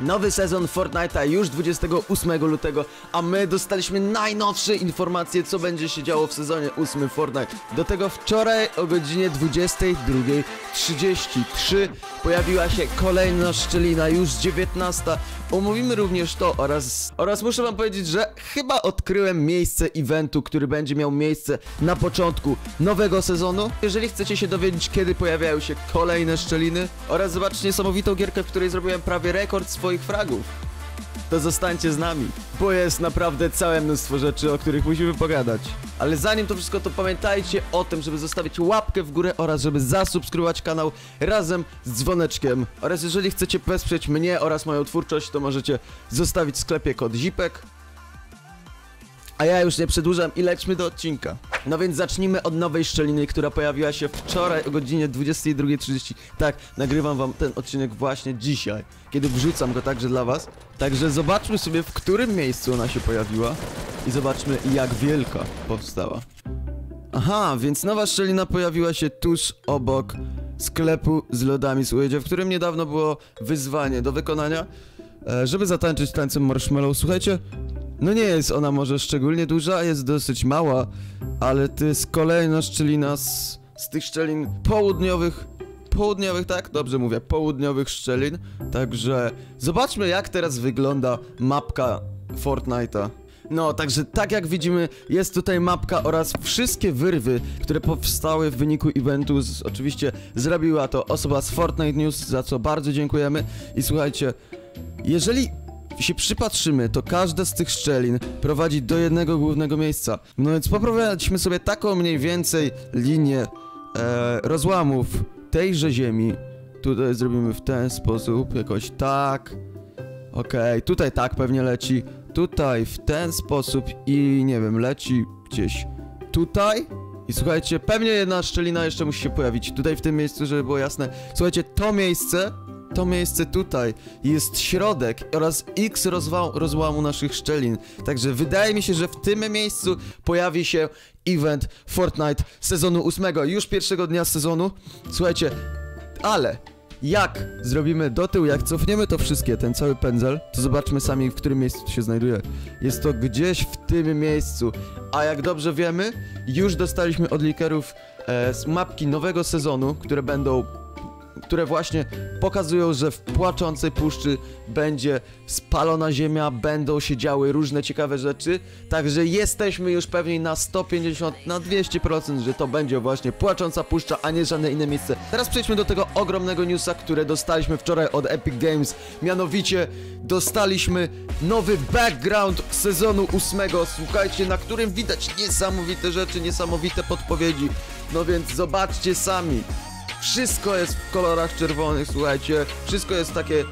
Nowy sezon Fortnite'a już 28 lutego, a my dostaliśmy najnowsze informacje, co będzie się działo w sezonie 8 Fortnite. Do tego wczoraj o godzinie 22.33 pojawiła się kolejna szczelina, już 19. Omówimy również to oraz, oraz muszę wam powiedzieć, że chyba odkryłem miejsce eventu, który będzie miał miejsce na początku nowego sezonu. Jeżeli chcecie się dowiedzieć, kiedy pojawiają się kolejne szczeliny oraz zobaczyć niesamowitą gierkę, w której zrobiłem prawie rekord swoich fragów, to zostańcie z nami, bo jest naprawdę całe mnóstwo rzeczy, o których musimy pogadać. Ale zanim to wszystko, to pamiętajcie o tym, żeby zostawić łapkę w górę oraz żeby zasubskrybować kanał razem z dzwoneczkiem. Oraz jeżeli chcecie wesprzeć mnie oraz moją twórczość, to możecie zostawić w sklepie kod ZIPEK. A ja już nie przedłużam i lećmy do odcinka. No więc zacznijmy od nowej szczeliny, która pojawiła się wczoraj o godzinie 22.30. Tak, nagrywam wam ten odcinek właśnie dzisiaj, kiedy wrzucam go także dla was. Także zobaczmy sobie, w którym miejscu ona się pojawiła i zobaczmy, jak wielka powstała. Aha, więc nowa szczelina pojawiła się tuż obok sklepu z lodami, słuchajcie, w którym niedawno było wyzwanie do wykonania, e, żeby zatańczyć tańcem marshmallow. Słuchajcie, no nie jest ona może szczególnie duża, jest dosyć mała, ale to jest kolejna szczelina z, z tych szczelin południowych, południowych, tak? Dobrze mówię, południowych szczelin. Także zobaczmy jak teraz wygląda mapka Fortnite'a. No, także tak jak widzimy, jest tutaj mapka oraz wszystkie wyrwy, które powstały w wyniku eventu. Z, oczywiście zrobiła to osoba z Fortnite News, za co bardzo dziękujemy. I słuchajcie, jeżeli się przypatrzymy, to każda z tych szczelin prowadzi do jednego głównego miejsca. No więc poprowadźmy sobie taką mniej więcej linię e, rozłamów tejże ziemi. Tutaj zrobimy w ten sposób, jakoś tak. Okej, tutaj tak pewnie leci. Tutaj w ten sposób i nie wiem, leci gdzieś tutaj. I słuchajcie, pewnie jedna szczelina jeszcze musi się pojawić tutaj w tym miejscu, żeby było jasne. Słuchajcie, to miejsce to miejsce tutaj jest środek oraz x rozwał, rozłamu naszych szczelin. Także wydaje mi się, że w tym miejscu pojawi się event Fortnite sezonu 8, już pierwszego dnia sezonu. Słuchajcie, ale jak zrobimy do tyłu, jak cofniemy to wszystkie, ten cały pędzel, to zobaczmy sami, w którym miejscu to się znajduje. Jest to gdzieś w tym miejscu, a jak dobrze wiemy, już dostaliśmy od likerów e, mapki nowego sezonu, które będą które właśnie pokazują, że w płaczącej puszczy będzie spalona ziemia, będą się działy różne ciekawe rzeczy. Także jesteśmy już pewni na 150, na 200%, że to będzie właśnie płacząca puszcza, a nie żadne inne miejsce. Teraz przejdźmy do tego ogromnego newsa, które dostaliśmy wczoraj od Epic Games. Mianowicie dostaliśmy nowy background sezonu 8. Słuchajcie, na którym widać niesamowite rzeczy, niesamowite podpowiedzi. No więc zobaczcie sami. Wszystko jest w kolorach czerwonych, słuchajcie. Wszystko jest takie e,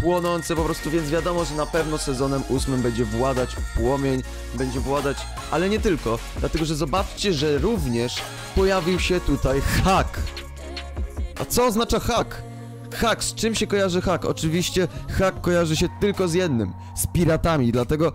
płonące po prostu, więc wiadomo, że na pewno sezonem ósmym będzie władać płomień, będzie władać, ale nie tylko. Dlatego, że zobaczcie, że również pojawił się tutaj hak. A co oznacza hak? Hak, z czym się kojarzy hak? Oczywiście hak kojarzy się tylko z jednym, z piratami, dlatego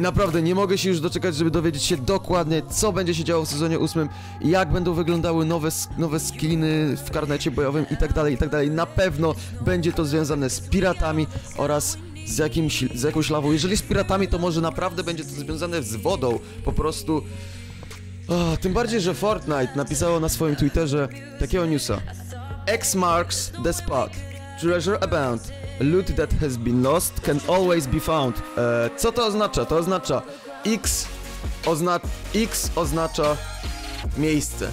Naprawdę nie mogę się już doczekać, żeby dowiedzieć się dokładnie, co będzie się działo w sezonie 8, jak będą wyglądały nowe, nowe skiny w karnecie bojowym i tak dalej, i tak dalej. Na pewno będzie to związane z piratami oraz z, jakimś, z jakąś lawą. Jeżeli z piratami, to może naprawdę będzie to związane z wodą. Po prostu... O, tym bardziej, że Fortnite napisało na swoim Twitterze takiego newsa. X marks the spot. Treasure abound. Loot that has been lost can always be found. E, co to oznacza? To oznacza X, ozna X oznacza miejsce.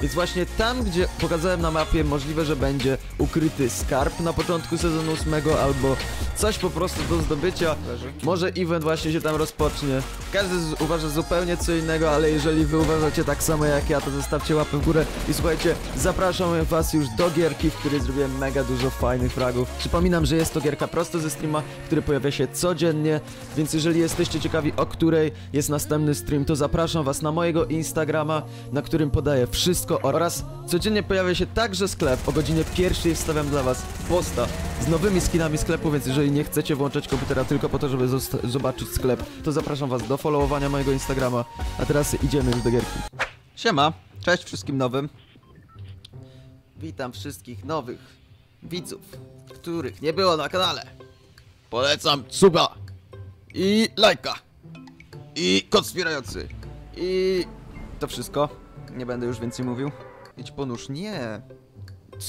Więc właśnie tam, gdzie pokazałem na mapie, możliwe, że będzie ukryty skarb na początku sezonu 8 albo coś po prostu do zdobycia. Może event właśnie się tam rozpocznie. Każdy uważa zupełnie co innego, ale jeżeli wy uważacie tak samo jak ja, to zostawcie łapę w górę i słuchajcie, zapraszam was już do gierki, w której zrobiłem mega dużo fajnych fragów. Przypominam, że jest to gierka prosto ze streama, który pojawia się codziennie, więc jeżeli jesteście ciekawi o której jest następny stream, to zapraszam was na mojego Instagrama, na którym podaję wszystko oraz codziennie pojawia się także sklep. O godzinie pierwszej wstawiam dla was posta z nowymi skinami sklepu, więc jeżeli nie chcecie włączać komputera tylko po to, żeby zobaczyć sklep, to zapraszam was do followowania mojego Instagrama. A teraz idziemy już do gierki. Siema, cześć wszystkim nowym. Witam wszystkich nowych, widzów, których nie było na kanale, polecam suba i lajka i konspirający i to wszystko. Nie będę już więcej mówił. Idź po nóż. Nie.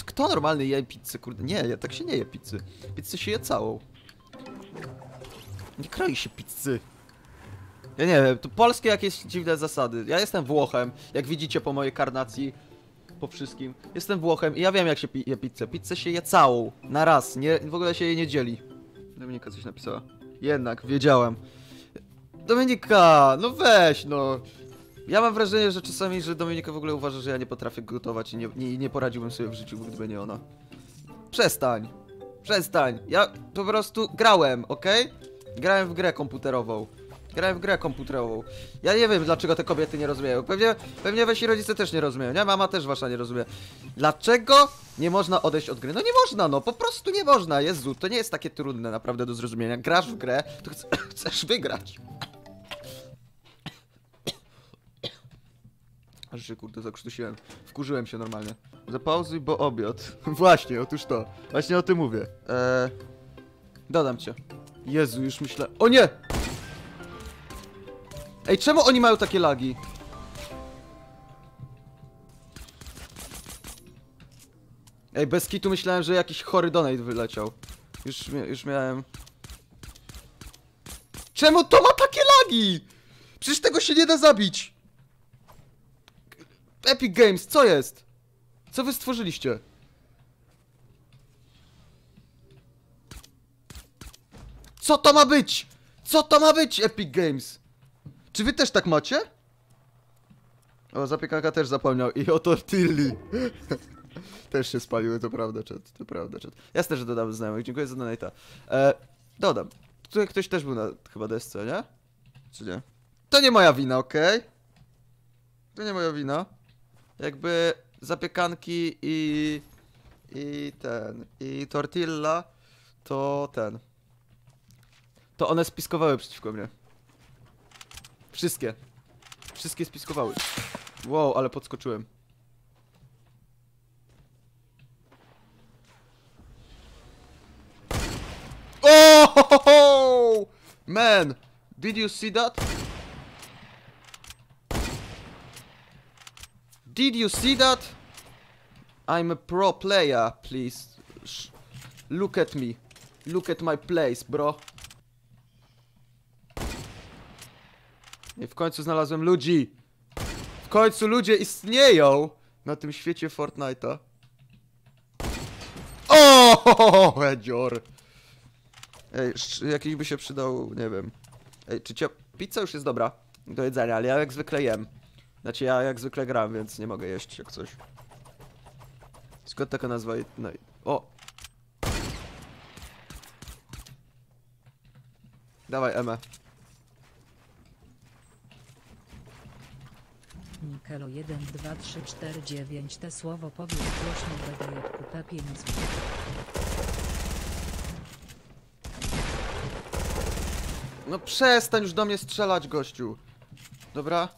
Kto normalny je pizzę, kurde? Nie, ja tak się nie je pizzy. Pizzę się je całą. Nie kroi się pizzy. Ja nie wiem, to polskie jakieś dziwne zasady. Ja jestem Włochem, jak widzicie po mojej karnacji, po wszystkim. Jestem Włochem i ja wiem jak się pi je pizzę. Pizzę się je całą, na raz, nie, w ogóle się jej nie dzieli. Dominika coś napisała. Jednak, wiedziałem. Dominika, no weź, no. Ja mam wrażenie, że czasami, że Dominika w ogóle uważa, że ja nie potrafię gotować i nie, nie, nie poradziłbym sobie w życiu, gdyby nie ona. Przestań. Przestań. Ja po prostu grałem, okej? Grałem w grę komputerową. Grałem w grę komputerową. Ja nie wiem, dlaczego te kobiety nie rozumieją. Pewnie, pewnie wasi rodzice też nie rozumieją, nie? Mama też wasza nie rozumie. Dlaczego nie można odejść od gry? No nie można, no po prostu nie można. Jezu, to nie jest takie trudne naprawdę do zrozumienia. Grasz w grę, to chce, chcesz wygrać. Aż się kurde zakrztusiłem. Wkurzyłem się normalnie. Zapauzuj, bo obiad. Właśnie, otóż to. Właśnie o tym mówię. Eee, dodam cię. Jezu, już myślę... O nie! Ej, czemu oni mają takie lagi? Ej, bez kitu myślałem, że jakiś chory donate wyleciał. Już, już miałem... Czemu to ma takie lagi? Przecież tego się nie da zabić! Epic Games, co jest? Co wy stworzyliście? Co to ma być? Co to ma być, Epic Games? Czy wy też tak macie? O, zapiekanka też zapomniał i o tortilli. też się spaliły, to prawda, czat, to prawda, czat. Jasne, że dodam znajomych, dziękuję za donate'a. E, dodam. Tutaj ktoś też był na chyba desce, nie? Czy nie? To nie moja wina, okej? To nie moja wina. Jakby zapiekanki i... i ten... i tortilla to ten... To one spiskowały przeciwko mnie. Wszystkie. Wszystkie spiskowały. Wow, ale podskoczyłem. Oh! Man! Did you see that? Did you see that? I'm a pro player, please. Sh look at me. Look at my place, bro. I w końcu znalazłem ludzi. W końcu ludzie istnieją na tym świecie Fortnite'a. O, Edzior. Ej, jakiś by się przydał, nie wiem. Ej, czy cia... Pizza już jest dobra do jedzenia, ale ja jak zwykle jem. Znaczy ja jak zwykle gram, więc nie mogę jeść jak coś. Skąd taka nazwa? No i... O! Dawaj, Emę. Nikelo 1 2 3 4 9 te słowo powiedz głośno BDJQP 5 No przestań już do mnie strzelać, gościu. Dobra?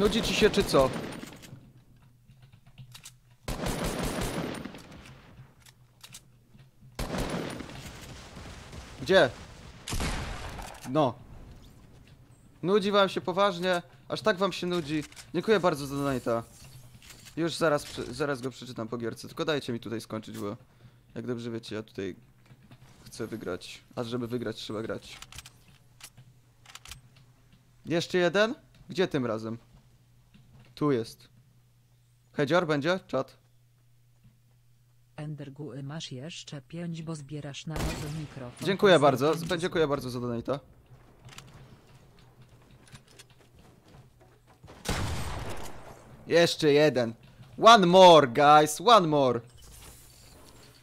Nudzi ci się czy co? Gdzie? No. Nudzi wam się poważnie? Aż tak wam się nudzi? Dziękuję bardzo za donate'a. Już zaraz, zaraz go przeczytam po gierce, tylko dajcie mi tutaj skończyć, bo jak dobrze wiecie, ja tutaj chcę wygrać. A żeby wygrać, trzeba grać. Jeszcze jeden? Gdzie tym razem? Tu jest. Hedzior będzie? Czat. Enderguły masz jeszcze 5 bo zbierasz na nowy mikrofon. Dziękuję bardzo, pięć dziękuję bardzo za donate'a. Jeszcze jeden. One more, guys, one more.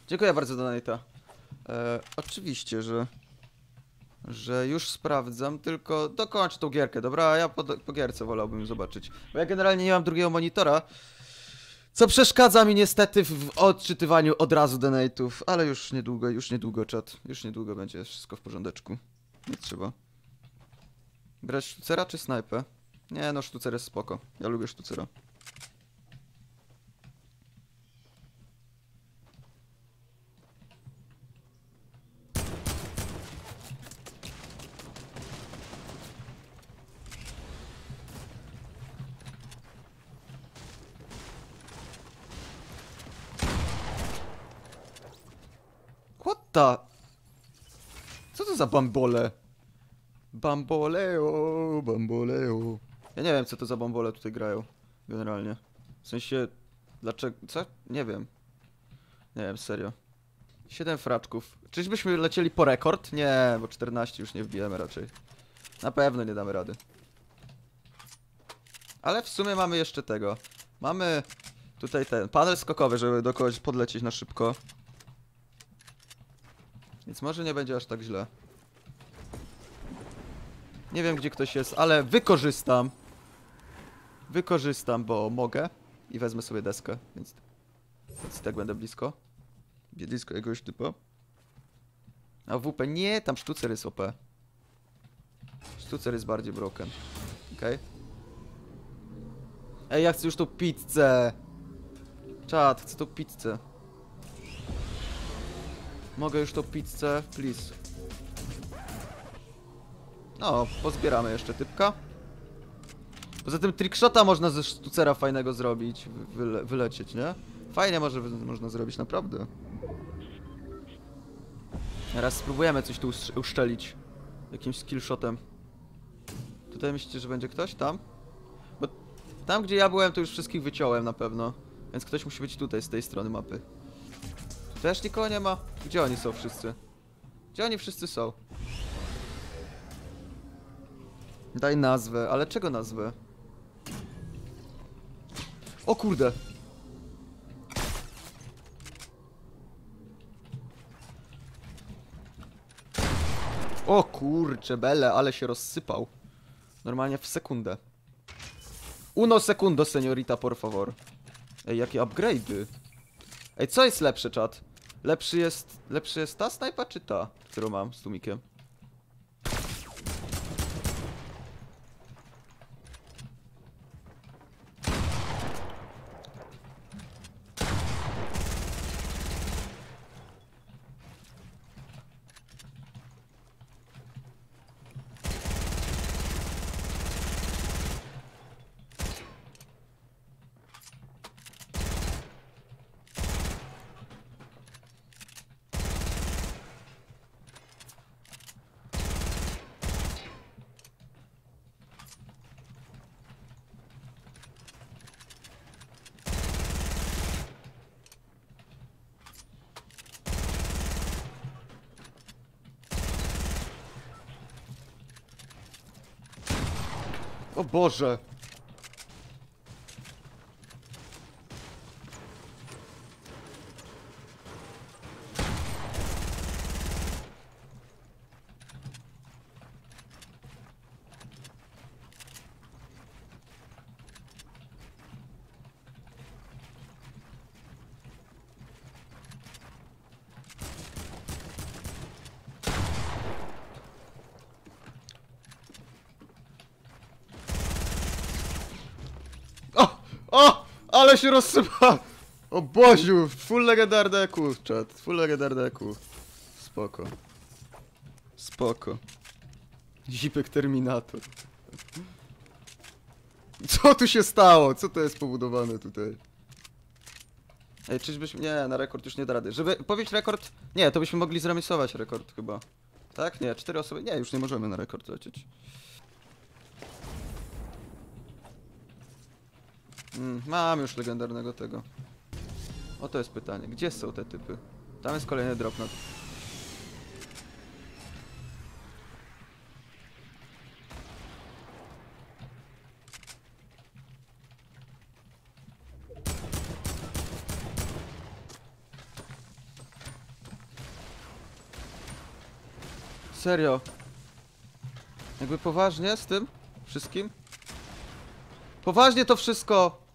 Dziękuję bardzo za donate'a. E, oczywiście, że... Że już sprawdzam, tylko dokończę tą gierkę, dobra? A ja po, po gierce wolałbym zobaczyć. Bo ja generalnie nie mam drugiego monitora. Co przeszkadza mi niestety w odczytywaniu od razu donate'ów, ale już niedługo, już niedługo czat, już niedługo będzie wszystko w porządeczku. Nie trzeba. Brać sztucera czy snajpę? Nie no, sztucer jest spoko. Ja lubię sztucera. What the? Co to za bambole? Bamboleo, bamboleo. Ja nie wiem, co to za bambole tutaj grają. Generalnie. W sensie, dlaczego, co? Nie wiem. Nie wiem, serio. 7 fraczków. Czyżbyśmy lecieli po rekord? Nie, bo 14 już nie wbijemy raczej. Na pewno nie damy rady. Ale w sumie mamy jeszcze tego. Mamy tutaj ten panel skokowy, żeby do kogoś podlecieć na szybko. Więc może nie będzie aż tak źle. Nie wiem gdzie ktoś jest, ale wykorzystam. Wykorzystam, bo mogę. I wezmę sobie deskę, więc, więc tak będę blisko. Blisko jakiegoś typu. A WP nie, tam sztucer jest OP. Sztucer jest bardziej broken. Okej. Ej, ja chcę już tą pizzę. Czad, chcę tą pizzę. Mogę już tą pizzę, please. No, pozbieramy jeszcze typka. Poza tym trickshota można ze sztucera fajnego zrobić, wy- wyle, wylecieć, nie? Fajnie może można zrobić, naprawdę. Teraz spróbujemy coś tu uszczelić. Jakimś skillshotem. Tutaj myślicie, że będzie ktoś? Tam? Bo tam, gdzie ja byłem, to już wszystkich wyciąłem na pewno. Więc ktoś musi być tutaj, z tej strony mapy. Też nikogo nie ma? Gdzie oni są wszyscy? Gdzie oni wszyscy są? Daj nazwę, ale czego nazwę? O kurde! O kurcze, bele, ale się rozsypał. Normalnie w sekundę. Uno segundo, seniorita, por favor. Ej, jakie upgrade'y. Ej, co jest lepsze, czat? Lepszy jest, lepszy jest ta snajpa, czy ta, którą mam z tłumikiem? O Boże! O! Ale się rozsypa! O Boziu! Full legendar deku, chat. Full legendar deku. Spoko. Spoko. Zipek Terminator. Co tu się stało? Co to jest pobudowane tutaj? Ej, czyżbyśmy... Nie, na rekord już nie da rady. Żeby powiedzieć rekord... Nie, to byśmy mogli zremisować rekord chyba. Tak? Nie, cztery osoby... Nie, już nie możemy na rekord lecieć. Mm, mam już legendarnego tego. O to jest pytanie. Gdzie są te typy? Tam jest kolejny drop na... Serio? Jakby poważnie z tym? Wszystkim? Poważnie to wszystko!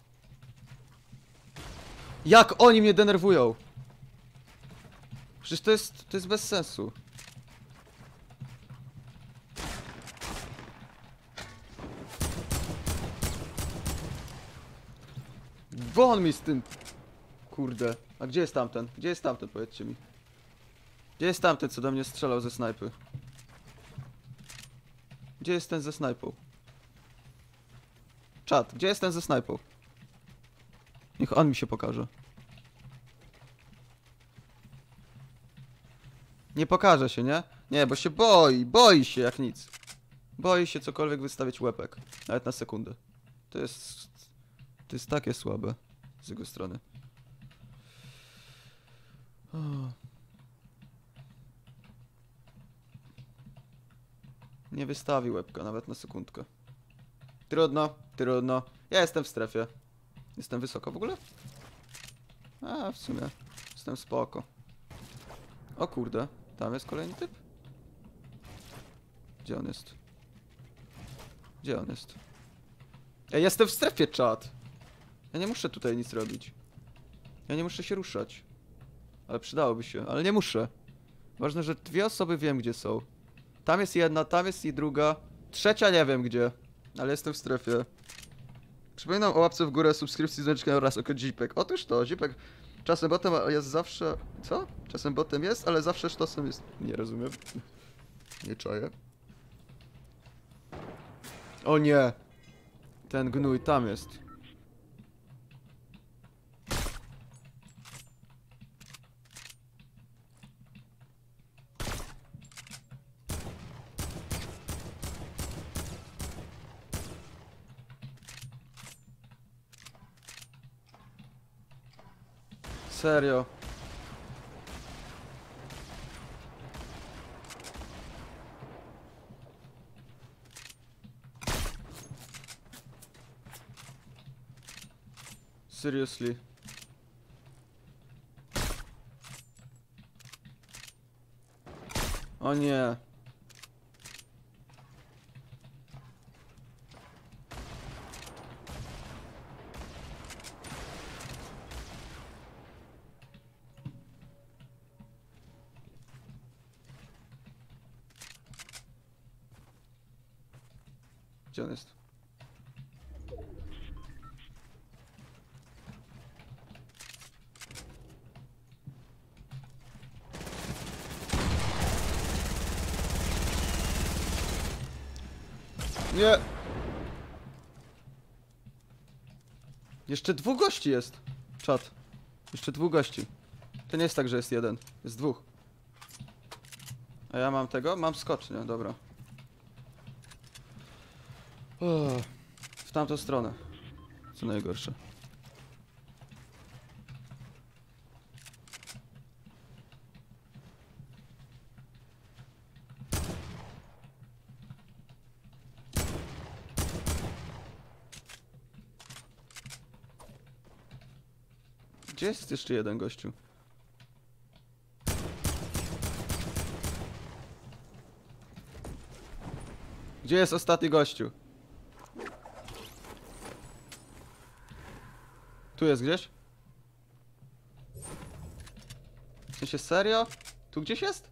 Jak oni mnie denerwują? Przecież to jest, to jest bez sensu. Won mi z tym! Kurde. A gdzie jest tamten? Gdzie jest tamten, powiedzcie mi? Gdzie jest tamten, co do mnie strzelał ze snajpy? Gdzie jest ten ze snajpą? Czat, gdzie jest ten ze snajpą? Niech on mi się pokaże. Nie pokaże się, nie? Nie, bo się boi, boi się jak nic. Boi się cokolwiek wystawić łepek. Nawet na sekundę. To jest... To jest takie słabe z jego strony. O. Nie wystawi łebka nawet na sekundkę. Trudno, trudno. Ja jestem w strefie. Jestem wysoko w ogóle? A, w sumie. Jestem spoko. O kurde, tam jest kolejny typ? Gdzie on jest? Gdzie on jest? Ja jestem w strefie, czat! Ja nie muszę tutaj nic robić. Ja nie muszę się ruszać. Ale przydałoby się, ale nie muszę. Ważne, że dwie osoby wiem, gdzie są. Tam jest jedna, tam jest i druga. Trzecia nie wiem gdzie. Ale jestem w strefie. Przypominam o łapce w górę, subskrypcji, dzwoneczka oraz o Zipek. Otóż to, Zipek czasem botem jest zawsze... Co? Czasem botem jest, ale zawsze sztosem jest... Nie rozumiem. Nie czaję. O nie! Ten gnój tam jest. Serio. Seriously. O nie. Gdzie on jest? Nie! Jeszcze dwóch gości jest. Czat. Jeszcze dwóch gości. To nie jest tak, że jest jeden. Jest dwóch. A ja mam tego? Mam skocznię, dobra. W tamtą stronę. Co najgorsze. Gdzie jest jeszcze jeden gościu? Gdzie jest ostatni gościu? Tu jest gdzieś? W sensie serio? Tu gdzieś jest?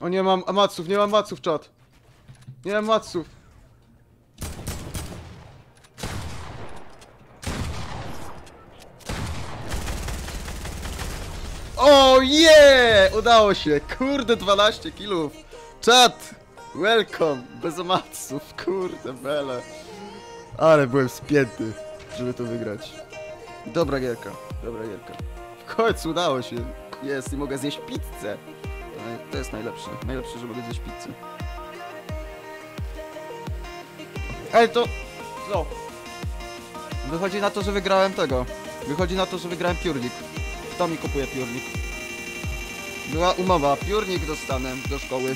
O nie mam maców, nie mam maców czat. Nie mam maców. Je! Udało się! Kurde, 12 kilów! Czat! Welcome! Bez maców, kurde, bele. Ale byłem spięty, żeby to wygrać. Dobra gierka, dobra gierka. W końcu udało się. Jest i mogę zjeść pizzę. No, To jest najlepsze. Najlepsze, że mogę zjeść pizzę. Ej, to... Co? Wychodzi na to, że wygrałem tego. Wychodzi na to, że wygrałem piórnik. Kto mi kupuje piórnik? Była umowa, piórnik dostanę do szkoły.